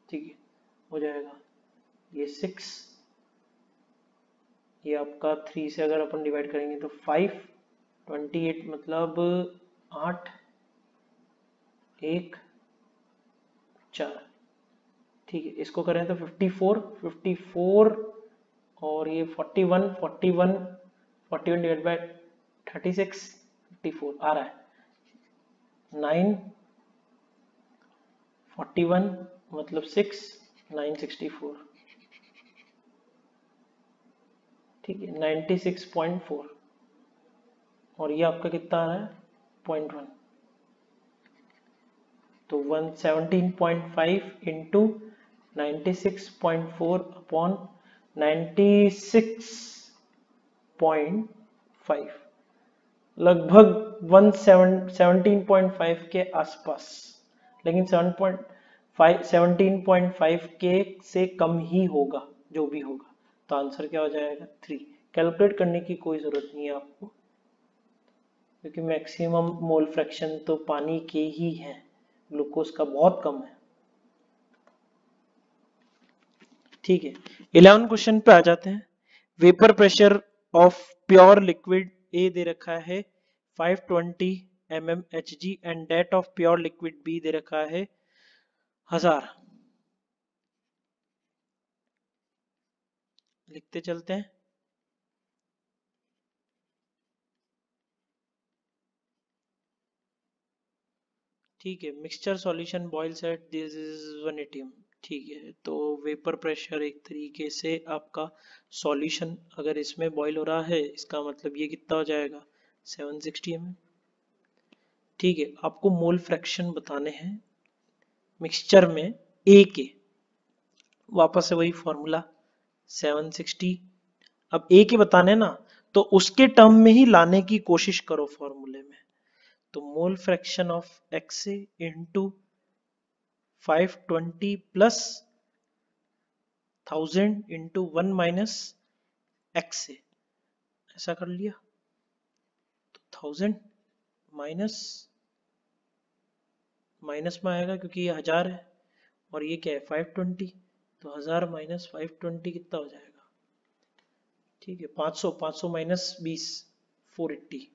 ठीक है, हो जाएगा। ये सिक्स ये आपका थ्री से अगर अपन डिवाइड करेंगे तो फाइव ट्वेंटी एट मतलब आठ, एक, चार। ठीक है, इसको करें तो फिफ्टी फोर फिफ्टी फोर और ये forty one forty one forty one divide by thirty six fifty four आ रहा है। नाइन फोर्टी वन मतलब सिक्स नाइन सिक्सटी फोर ठीक है नाइन्टी सिक्स पॉइंट फोर और ये आपका कितना आ रहा है? पॉइंट वन तो one seventeen point five into ninety six point four upon ninety six point five लगभग one seven seventeen point five के आसपास. लेकिन seven point five seventeen point five के से कम ही होगा, जो भी होगा। तो आंसर क्या हो जाएगा? थ्री कैलकुलेट करने की कोई ज़रूरत नहीं है आपको। क्योंकि मैक्सिमम मोल फ्रैक्शन तो पानी के ही है। ग्लूकोज का बहुत कम है। ठीक है। इलेवन क्वेश्चन पे आ जाते हैं। Vapour pressure of pure liquid A दे रखा है। 520 twenty M M H G and that of pure liquid B दे रखा है। हज़ार। लिखते चलते हैं। ठीक है mixture solution boils at this is 180 ठीक है तो वेपर प्रेशर एक तरीके से आपका सॉल्यूशन अगर इसमें बॉईल हो रहा है, इसका मतलब ये कितना हो जाएगा 760 सिक्सटी ठीक है, आपको मोल फ्रैक्शन बताने हैं मिक्सचर में ए के, वापस से वही फॉर्मूला 760 अब ए के बताने ना तो उसके टर्म में ही लाने की कोशिश करो फॉर्मूले में। तो mole fraction of X into five twenty plus thousand into one minus X ऐसा कर लिया। तो थाउज़ेंड माइनस माइनस में आएगा क्योंकि ये हज़ार है और ये क्या है? फाइव ट्वेंटी तो हज़ार माइनस फाइव ट्वेंटी कितना हो जाएगा? ठीक है, पाँच सौ पाँच सौ माइनस बीस फोर एट्टी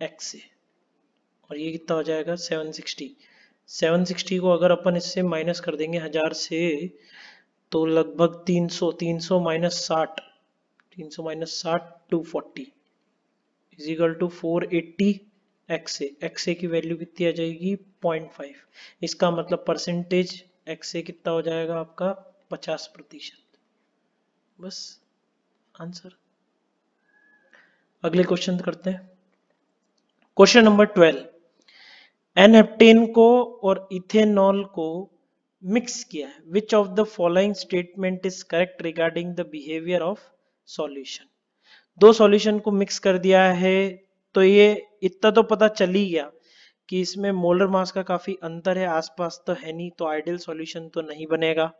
एक्स से। और ये कितना हो जाएगा? 760 760 को अगर अपन इससे माइनस कर देंगे हज़ार से तो लगभग 300 300 माइनस साठ, तीन सौ माइनस साठ two forty equal to four eighty X A X A की वैल्यू कितनी आ जाएगी? पॉइंट फाइव इसका मतलब परसेंटेज एक्स ए कितना हो जाएगा आपका? पचास प्रतिशत। बस आंसर अगले क्वेश्चन करते हैं। Question number twelve. एनहेप्टेन को और इथेनॉल को मिक्स किया है। Which of the following statement is correct regarding the behaviour of solution दो सॉल्यूशन को मिक्स कर दिया है तो ये इतना तो पता चल ही गया कि इसमें मोलर मास का काफ़ी अंतर है, आसपास तो है नहीं तो आइडियल सॉल्यूशन तो नहीं बनेगा।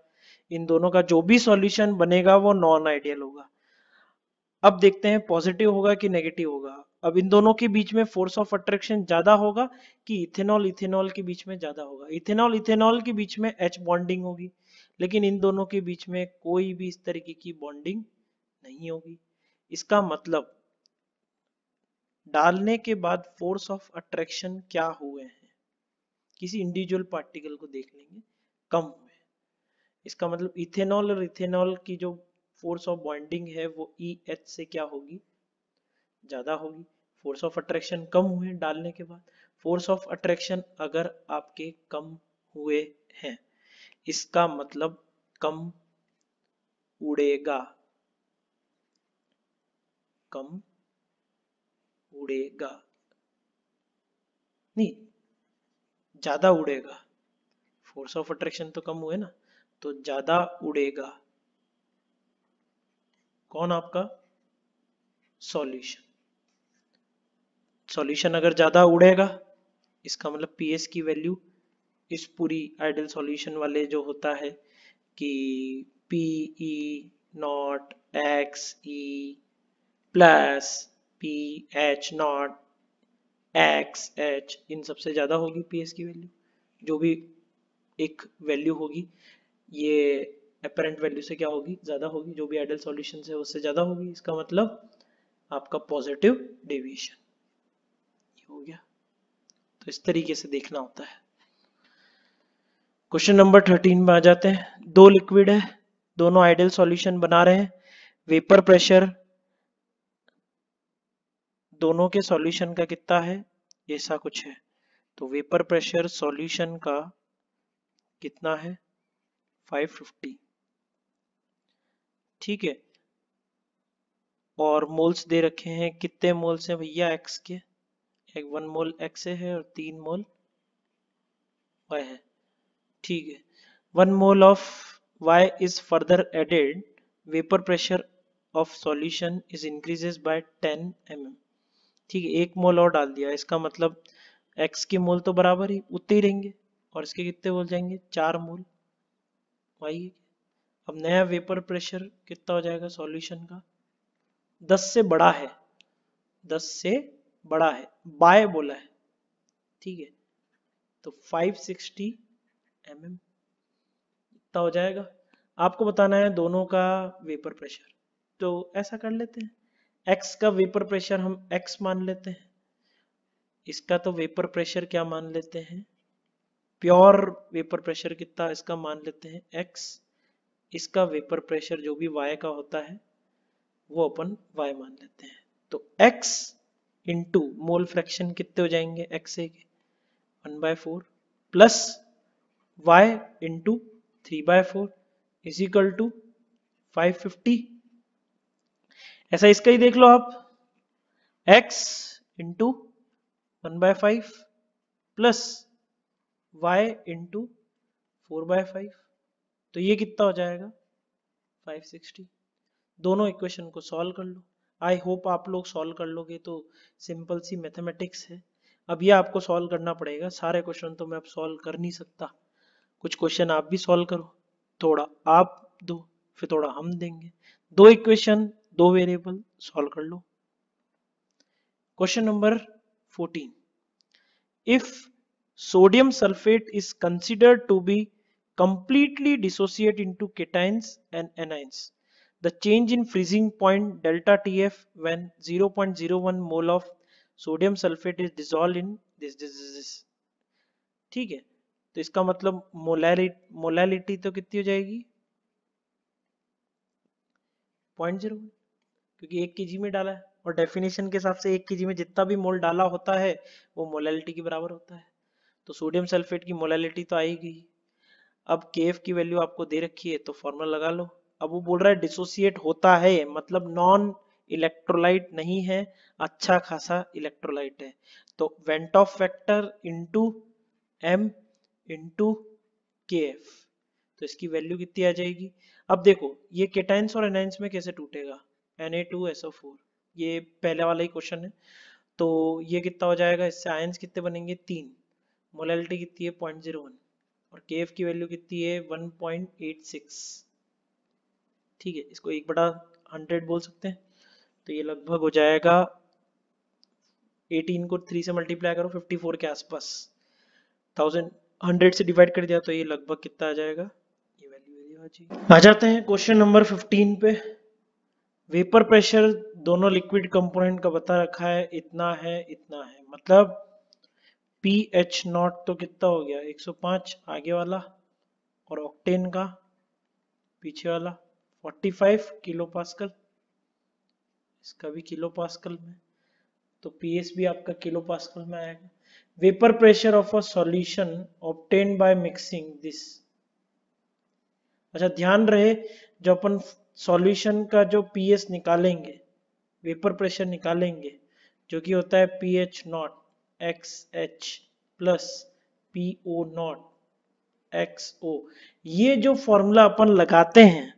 इन दोनों का जो भी सॉल्यूशन बनेगा वो नॉन आइडियल होगा। अब देखते हैं पॉजिटिव होगा कि नेगेटिव होगा। अब इन दोनों के बीच में फोर्स ऑफ़ अट्रैक्शन ज़्यादा होगा कि इथेनॉल इथेनॉल के बीच में ज़्यादा होगा। इथेनॉल इथेनॉल के बीच में एच बॉन्डिंग होगी, लेकिन इन दोनों के बीच में कोई भी इस तरीके की बॉन्डिंग नहीं होगी। इसका मतलब डालने के बाद फोर्स ऑफ़ अट्रैक्शन क्या हुए हैं? किसी इंडिविजुअल पार्टिकल को देख लेंगे। कम हुए इसका मतलब इथेनॉल और इथेनॉल की जो फोर्स ऑफ़ बॉन्डिंग है, वो ई e एच से क्या होगी? ज़्यादा होगी। फोर्स ऑफ़ अट्रैक्शन कम हुए डालने के बाद फोर्स ऑफ़ अट्रैक्शन अगर आपके कम हुए हैं, इसका मतलब कम उड़ेगा। कम उड़ेगा। नहीं, ज़्यादा उड़ेगा। फोर्स ऑफ़ अट्रैक्शन तो कम हुए ना तो ज़्यादा उड़ेगा। कौन आपका? सॉल्यूशन सॉल्यूशन अगर ज़्यादा उड़ेगा, इसका मतलब पी एस की वैल्यू इस पूरी आइडल सॉल्यूशन वाले जो होता है कि P E not X E plus P H not X H इन सबसे ज़्यादा होगी पी एस की वैल्यू जो भी एक वैल्यू होगी, ये अपेरेंट वैल्यू से क्या होगी? ज़्यादा होगी। जो भी आइडल सॉल्यूशन है उससे ज़्यादा होगी। इसका मतलब आपका पॉजिटिव डेविएशन हो गया। तो इस तरीके से देखना होता है। क्वेश्चन नंबर थर्टीन में आ जाते हैं। दो लिक्विड है, दोनों आइडियल सॉल्यूशन बना रहे हैं। वेपर प्रेशर दोनों के सॉल्यूशन का कितना है? ऐसा कुछ है। तो वेपर प्रेशर सॉल्यूशन का कितना है? 550 ठीक है। और मोल्स दे रखे हैं। कितने मोल्स हैं भैया एक्स के? एक वन मोल एक्स है और तीन मोल वाई है। ठीक है। One mole of Y is further added vapour pressure of solution is increases by 10 mm ठीक है, एक मोल और डाल दिया। इसका मतलब एक्स के मोल तो बराबर ही, उतने ही रहेंगे और इसके कितने बोल जाएँगे? चार मोल वाई अब नया वेपर प्रेशर कितना हो जाएगा? सॉल्यूशन का दस से बड़ा है। दस से बड़ा है, बाय बोला है, ठीक है? तो 560 सिक्सटी एम इतना हो जाएगा। आपको बताना है दोनों का वेपर प्रेशर तो ऐसा कर लेते हैं। एक्स का वेपर प्रेशर हम एक्स मान लेते हैं। इसका तो वेपर प्रेशर क्या मान लेते हैं? प्योर वेपर प्रेशर कितना इसका मान लेते हैं? एक्स इसका वेपर प्रेशर जो भी वाई का होता है, वो अपन वाई मान लेते हैं। तो एक्स इंटू मोल फ्रैक्शन कितने हो जाएँगे? एक्स ए के। One by four plus Y into three by four is equal to five fifty ऐसा इसका ही देख लो आप। X into one by five plus Y into four by five तो ये कितना हो जाएगा? 560 दोनों इक्वेशन को सॉल्व कर लो। आई होप आप लोग सॉल्व कर लोगे तो सिंपल सी मैथमेटिक्स है। अब ये आपको सॉल्व करना पड़ेगा। सारे क्वेश्चन तो मैं अब सॉल्व कर नहीं सकता। कुछ क्वेश्चन आप भी सॉल्व करो। थोड़ा आप दो, फिर थोड़ा हम देंगे। दो इक्वेशन दो वेरिएबल सॉल्व कर लो। Question number 14 if sodium sulfate is considered to be completely dissociate into cations and anions the change in freezing point delta tf when 0.01 mole of sodium sulfate is dissolved in this this this. ठीक है? तो इसका मतलब molality molality तो कितनी हो जाएगी? Point zero क्योंकि एक के में डाला है और डेफिनेशन के हिसाब से एक के में जितना भी मोल डाला होता है, वो मोलैलिटी के बराबर होता है। तो सोडियम सल्फेट की मोलैलिटी तो आएगी अब के की वैल्यू आपको दे रखी है तो फॉर्मूला लगा लो। अब वो बोल रहा है डिसोसिएट होता है मतलब नॉन इलेक्ट्रोलाइट नहीं है अच्छा खासा इलेक्ट्रोलाइट है। तो van't Hoff factor into M into K F तो इसकी वैल्यू कितनी आ जाएगी? अब देखो, ये केटाइंस और एनाइंस में कैसे टूटेगा? Na2SO4 ये पहले वाला ही क्वेश्चन है। तो ये कितना हो जाएगा? इससे आयंस कितने बनेंगे? तीन। मोलैलिटी कितनी है? पॉइंट ज़ीरो वन और के एफ़ की वैल्यू कितनी है? वन पॉइंट एट सिक्स ठीक है, इसको एक बड़ा हंड्रेड बोल सकते हैं। तो ये लगभग हो जाएगा 18 को 3 से मल्टीप्लाई करो 54 के आसपास। थाउज़ेंड हंड्रेड से डिवाइड कर दिया तो ये लगभग कितना आ जाएगा? ये वैल्यू आ जाते हैं क्वेश्चन नंबर 15 पे। वेपर प्रेशर दोनों लिक्विड कंपोनेंट का बता रखा है, इतना है इतना है। मतलब पी एच नॉट तो कितना हो गया? 105 आगे वाला और ऑक्टेन का, पीछे वाला। 45 किलो पास्कल इसका भी किलो पास्कल में तो पीएस भी आपका किलो पास्कल में आएगा। Vapour pressure of a solution obtained by mixing this अच्छा ध्यान रहे, जो अपन सॉल्यूशन का जो पीएस निकालेंगे वेपर प्रेशर निकालेंगे, जो कि होता है P H not X H plus P O not X O ये जो फॉर्मूला अपन लगाते हैं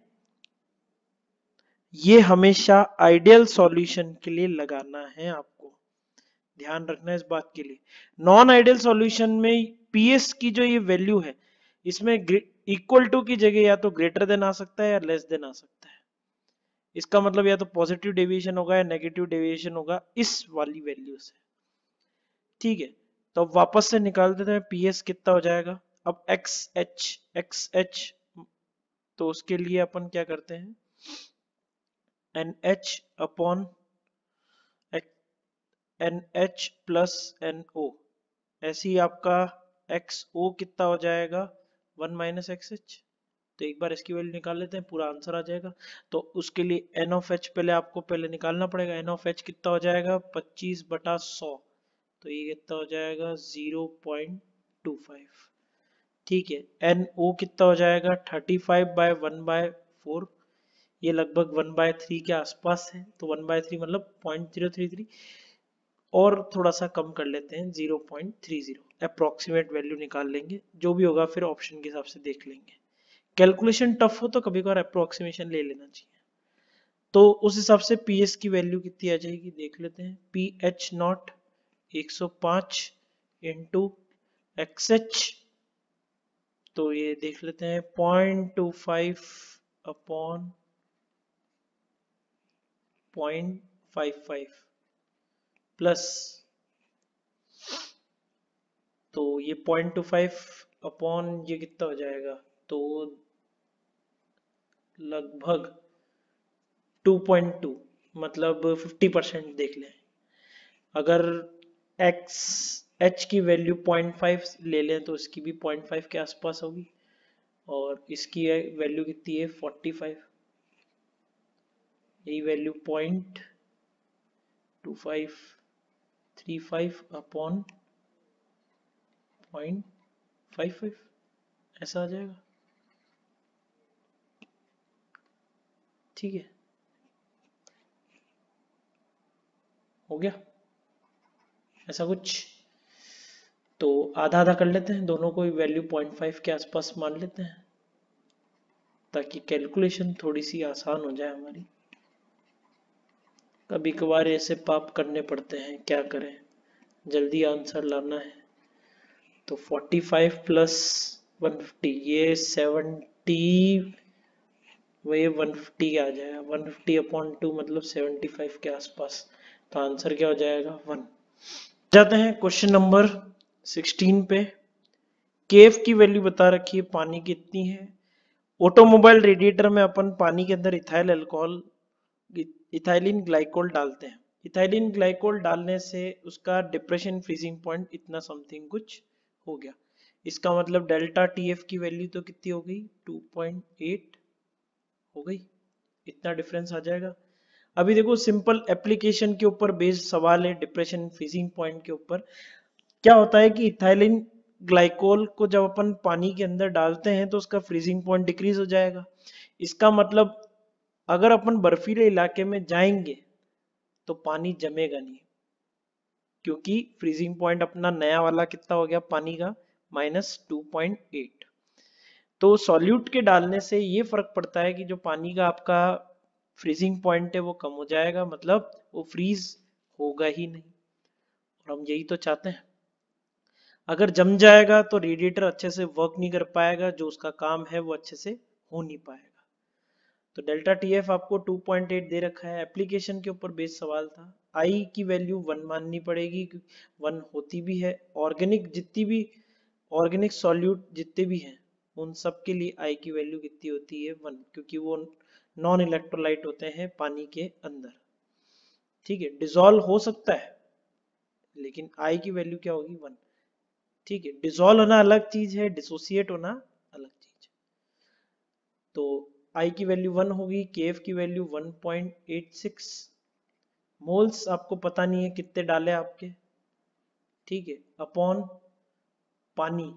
ये हमेशा आइडियल सॉल्यूशन के लिए लगाना है आपको। ध्यान रखना इस बात के लिए। नॉन आइडियल सॉल्यूशन में पीएस की जो ये वैल्यू है, इसमें इक्वल टू की जगह या तो ग्रेटर देन आ सकता है या लेस देन आ सकता है। इसका मतलब या तो पॉजिटिव डेविएशन होगा या नेगेटिव डेविएशन होगा इस वाली वैल्यू से। ठीक है तो अब वापस से निकाल देते हैं पी एस कितना हो जाएगा? अब एक्स एच एक्स एच तो उसके लिए अपन क्या करते हैं? N H upon N H plus N O ऐसे ही आपका एक्स ओ कितना हो जाएगा? वन माइनस एक्स एच तो एक बार इसकी वैल्यू निकाल लेते हैं, पूरा आंसर आ जाएगा। तो उसके लिए एन ऑफ़ एच पहले आपको पहले निकालना पड़ेगा। एन ऑफ़ एच कितना हो जाएगा? पच्चीस बटा सौ। तो ये कितना हो जाएगा? Zero point two five. ठीक है एन ओ कितना हो जाएगा? Thirty five by one by four ये लगभग वन बाय थ्री के आसपास है तो वन बाय थ्री मतलब पॉइंट ज़ीरो थ्री थ्री और थोड़ा सा कम कर लेते हैं, zero point three zero. Approximate value निकाल लेंगे, जो भी होगा फिर ऑप्शन के हिसाब से देख लेंगे। कैलकुलेशन टफ हो तो कभी कभार अप्रोक्सीमेशन ले लेना चाहिए। तो उस हिसाब से पी एस की वैल्यू कितनी आ जाएगी, देख लेते हैं। पी एच नॉट एक सौ पाँच इंटू एक्स एच तो ये देख लेते हैं, point two five upon point five five plus तो ये पॉइंट टू फाइव अपॉन ये कितना हो जाएगा? तो लगभग 2.2 मतलब 50 परसेंट देख लें। अगर x h की वैल्यू 0.5 ले लें तो इसकी भी 0.5 के आसपास होगी। और इसकी वैल्यू कितनी है? 45 यही value point two five three five upon point five five ऐसा आ जाएगा। ठीक है। हो गया? ऐसा कुछ? तो आधा आधा कर लेते हैं। दोनों को वैल्यू पॉइंट फाइव के आसपास मान लेते हैं। ताकि कैलकुलेशन थोड़ी सी आसान हो जाए हमारी। कभी कभार ऐसे पाप करने पड़ते हैं, क्या करें? जल्दी आंसर लाना है। तो 45 प्लस 150 ये 70 वही 150 आ जाएगा। 150 अपॉन टू मतलब 75 के आसपास। तो आंसर क्या हो जाएगा? वन जाते हैं क्वेश्चन नंबर 16 पे। केफ की वैल्यू बता रखी है, पानी कितनी है? ऑटोमोबाइल रेडिएटर में अपन पानी के अंदर इथाइल अल्कोहल इथाइलिन ग्लाइकोल डालते हैं। इथाइलिन ग्लाइकोल डालने से उसका डिप्रेशन फ्रीजिंग पॉइंट इतना समथिंग कुछ हो गया। इसका मतलब डेल्टा टी एफ़ की वैल्यू तो कितनी हो गई? 2.8 हो गई। इतना डिफरेंस आ जाएगा। अभी देखो सिंपल एप्लीकेशन के ऊपर बेस्ड सवाल है डिप्रेशन फ्रीजिंग पॉइंट के ऊपर। क्या होता है कि इथाइलिन ग्लाइकोल को जब अपन पानी के अंदर डालते हैं तो उसका फ्रीजिंग पॉइंट डिक्रीज हो जाएगा। इसका मतलब अगर अपन बर्फीले इलाके में जाएँगे तो पानी जमेगा नहीं। क्योंकि फ्रीजिंग पॉइंट अपना नया वाला कितना हो गया पानी का? माइनस टू पॉइंट एट तो सॉल्यूट के डालने से ये फ़र्क पड़ता है कि जो पानी का आपका फ्रीजिंग पॉइंट है, वो कम हो जाएगा मतलब वो फ्रीज होगा ही नहीं। और हम यही तो चाहते हैं। अगर जम जाएगा तो रेडिएटर अच्छे से वर्क नहीं कर पाएगा, जो उसका काम है, वो अच्छे से हो नहीं पाएगा। तो डेल्टा टी एफ़ आपको 2.8 दे रखा है। एप्लीकेशन के ऊपर बेस सवाल था। आई की वैल्यू वन माननी पड़ेगी वन होती भी है। ऑर्गेनिक जितनी भी ऑर्गेनिक सॉल्यूट जितने भी हैं, उन सब के लिए आई की वैल्यू कितनी होती है? वन क्योंकि वो नॉन इलेक्ट्रोलाइट होते हैं पानी के अंदर। ठीक है डिजोल्व हो सकता है, लेकिन आई की वैल्यू क्या होगी? वन ठीक है डिजोल्व होना अलग चीज़ है डिसोसिएट होना अलग चीज़। तो आई की वैल्यू वन होगी के एफ़ की वैल्यू 1.86 मोल्स आपको पता नहीं है कितने डाले आपके। ठीक है अपॉन पानी।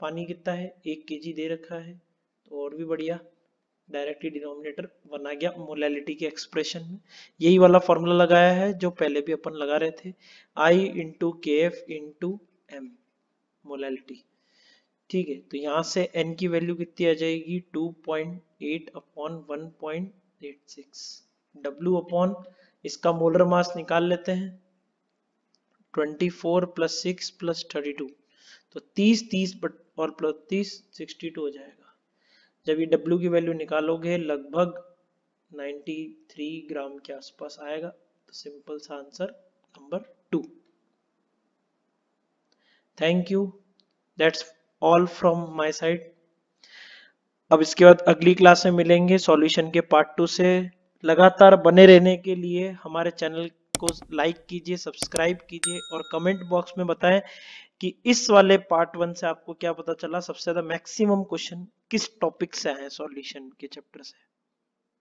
पानी कितना है? एक के दे रखा है। तो और भी बढ़िया। डायरेक्टली डिनोमिनेटर बना गया मोलैलिटी के एक्सप्रेशन में। यही वाला फॉर्मूला लगाया है जो पहले भी अपन लगा रहे थे। I into K F into M molality ठीक है तो यहाँ से n की वैल्यू कितनी आ जाएगी? 2.8 अपॉन 1.86 w अपॉन इसका मोलर मास निकाल लेते हैं। 24 प्लस सिक्स प्लस थर्टी तो 30 30 और प्लस तीस सिक्सटी टू हो जाएगा। जब ये W की वैल्यू निकालोगे, लगभग 93 ग्राम के आसपास आएगा। तो सिंपल सा answer number two thank you that's all from my side अब इसके बाद अगली क्लास में मिलेंगे सॉल्यूशन के पार्ट टू से। लगातार बने रहने के लिए हमारे चैनल को लाइक कीजिए सब्सक्राइब कीजिए और कमेंट बॉक्स में बताएँ कि इस वाले पार्ट वन से आपको क्या पता चला। सबसे ज़्यादा मैक्सिमम क्वेश्चन किस टॉपिक से आए सॉल्यूशन के चैप्टर से।